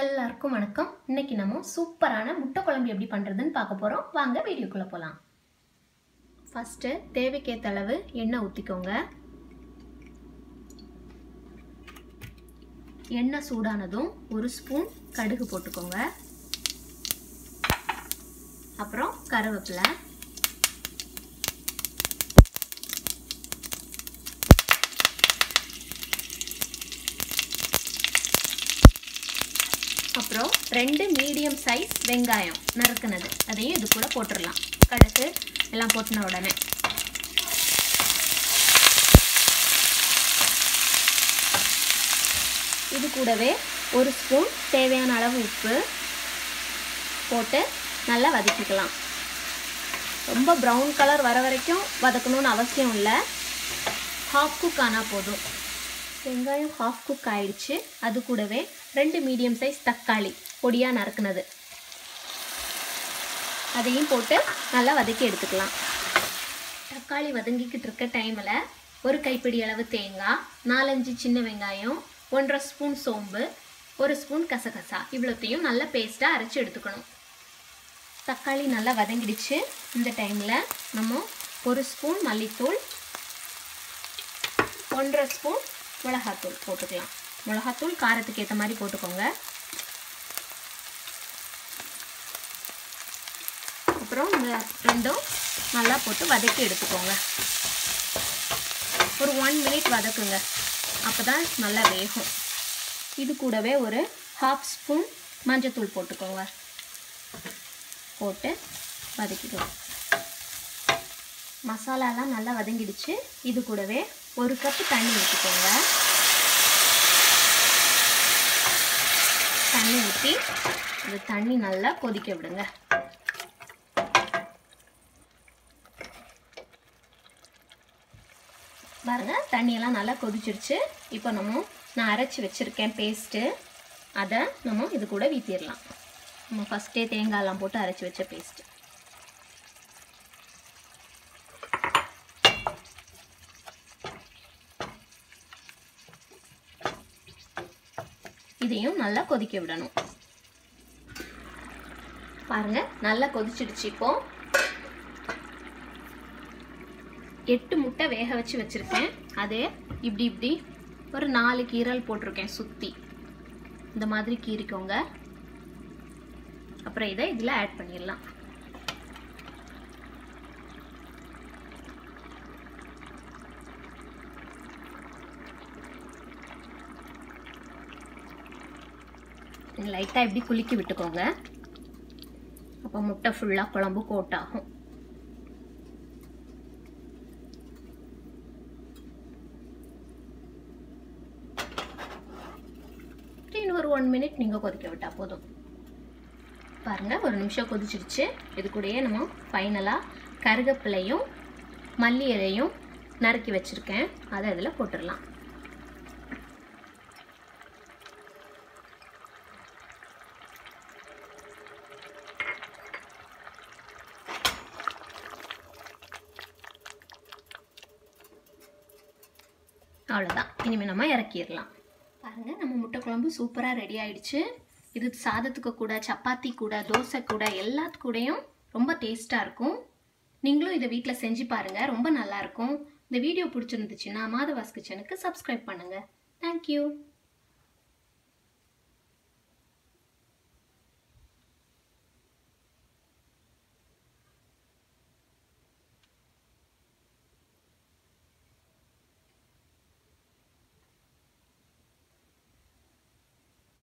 எல்லாருக்கும் வணக்கம். இன்னைக்கு நம்ம சூப்பரான முட்டை குழம்பு எப்படி பண்ணுறதுன்னு பார்க்க போகிறோம் வாங்க வீடியோக்குள்ளே போகலாம் ஃபஸ்ட்டு தேவைக்கேற்ற அளவு எண்ணெய் ஊற்றிக்கோங்க எண்ணெய் சூடானதும் ஒரு ஸ்பூன் கடுகு போட்டுக்கோங்க. அப்புறம் கருவேப்பிலை. அப்புறம் ரெண்டு மீடியம் சைஸ் வெங்காயம் நறுக்குனது. அதையும் இது கூட போட்டுடலாம் கடுகு எல்லாம் போட்டின உடனே. இது கூடவே ஒரு ஸ்பூன் தேவையான அளவு உப்பு போட்டு நல்லா வதக்கிக்கலாம். ரொம்ப ப்ரௌன் கலர் வர வரைக்கும் வதக்கணும்னு அவசியம் இல்லை. ஹாஃப் குக் ஆனால் போதும். வெங்காயம் ஹாஃப் குக் ஆயிடுச்சு. அது கூடவே ரெண்டு மீடியம் சைஸ் தக்காளி பொடியாக நறுக்குனது. அதையும் போட்டு நல்லா வதக்கி எடுத்துக்கலாம். தக்காளி வதங்கிக்கிட்டு இருக்க டைமில் ஒரு கைப்பிடி அளவு தேங்காய் நாலஞ்சு சின்ன வெங்காயம் ஒன்றரை ஸ்பூன் சோம்பு ஒரு ஸ்பூன் கசகசா இவ்வளோத்தையும் நல்லா பேஸ்ட்டாக அரைச்சி எடுத்துக்கணும். தக்காளி நல்லா வதங்கிடுச்சு. இந்த டைமில் நம்ம ஒரு ஸ்பூன் மல்லித்தூள் ஒன்றரை ஸ்பூன் மிளகாத்தூள் போட்டுக்கலாம். மிளகாத்தூள் காரத்துக்கு ஏற்ற மாதிரி போட்டுக்கோங்க. அப்புறம் இந்த ரெண்டும் நல்லா போட்டு வதக்கி எடுத்துக்கோங்க. ஒரு ஒன் மினிட் வதக்குங்க. அப்போ தான் நல்லா வேகும். இது கூடவே ஒரு ஹாஃப் ஸ்பூன் மஞ்சத்தூள் போட்டுக்கோங்க. போட்டு வதக்கிக்கோங்க. மசாலாலாம் நல்லா வதங்கிடுச்சு. இது கூடவே ஒரு கப்பு தண்ணி ஊற்றிக்கோங்க தண்ணி ஊற்றி இந்த தண்ணி நல்லா கொதிக்க விடுங்க. பாருங்க தண்ணியெல்லாம் நல்லா கொதிச்சிருச்சு. இப்போ நம்ம நான் அரைச்சி வச்சுருக்கேன் பேஸ்ட்டு அதை நம்ம இது கூட வீத்திடலாம். நம்ம ஃபஸ்ட்டே தேங்காயெல்லாம் போட்டு அரைச்சி வச்ச பேஸ்ட்டு இதையும் நல்லா கொதிக்க விடணும். பாருங்க நல்லா கொதிச்சிடுச்சு இப்போ. எட்டு முட்டை வேக வச்சு வச்சுருக்கேன். அதே இப்படி இப்படி ஒரு நாலு கீரல் போட்டிருக்கேன் சுற்றி இந்த மாதிரி கீரிக்கோங்க அப்புறம் இதை இதில் ஆட் பண்ணிடலாம். லைட்டாக இப்படி குலுக்கி விட்டுக்கோங்க. அப்போ முட்டை ஃபுல்லாக குழம்பு கோட் ஆகும். இன்னும் ஒரு ஒன் மினிட் நீங்கள் கொதிக்க விட்டால் போதும். பாருங்கள் ஒரு நிமிஷம் கொதிச்சிருச்சு. இது கூடயே நம்ம ஃபைனலாக கருகப்பிலையும் மல்லி இலையும் நறுக்கி வச்சுருக்கேன். அதை இதில் போட்டுடலாம். அவ்வளோதான் இனிமேல் நம்ம இறக்கிடலாம். பாருங்கள் நம்ம முட்டை குழம்பு சூப்பராக ரெடி ஆயிடுச்சு. இது சாதத்துக்கு கூட சப்பாத்தி கூட தோசை கூட எல்லாத்து கூடயும் ரொம்ப டேஸ்ட்டாக இருக்கும். நீங்களும் இதை வீட்டில் செஞ்சு பாருங்கள் ரொம்ப நல்லாயிருக்கும் இந்த வீடியோ பிடிச்சிருந்துச்சுன்னா மாதவாஸ் கிச்சனுக்கு சப்ஸ்கிரைப் பண்ணுங்கள் தேங்க்யூ